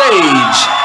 stage.